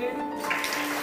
Obrigada.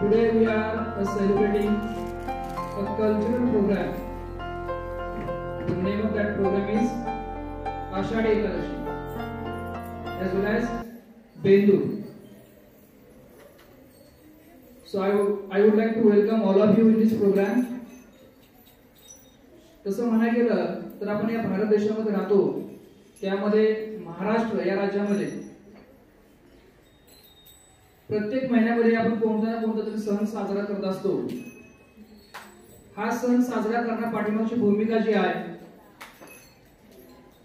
Today we are celebrating a cultural program. The name of that program is Ashadi Ekadashi as well as Bendu. So I, I would like to welcome all of you in this program. तसं म्हणायला गेलं तर आपण या भारत देशामध्ये राहतो त्यामध्ये महाराष्ट्र या राज्यामध्ये प्रत्येक महिन्यामध्ये आपण कोणता ना कोणता तरी सण साजरा करत असतो. हा सण साजरा करण्या पाठिंबाची भूमिका जी आहे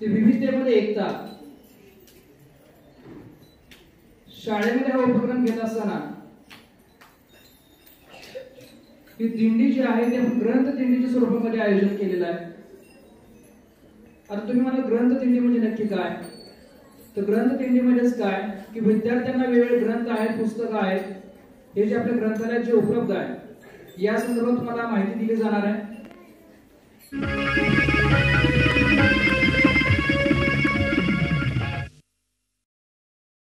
ती विविधतेमध्ये एकता. शाळेमध्ये हा उपक्रम घेत असताना ही दिंडी जी आहे ते ग्रंथ दिंडीच्या स्वरूपामध्ये आयोजन केलेलं आहे. आता तुम्ही मला ग्रंथ दिंडी म्हणजे नक्की काय? तर ग्रंथ दिंडी म्हणजेच काय? की विद्यार्थ्यांना वेगवेगळे ग्रंथ आहेत पुस्तकं आहेत हे जे आपल्या ग्रंथालयात जे उपलब्ध आहे या संदर्भात तुम्हाला माहिती दिली जाणार आहे.